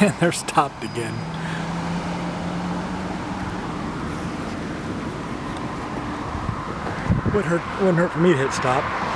and they're stopped again. Wouldn't hurt, wouldn't hurt for me to hit stop.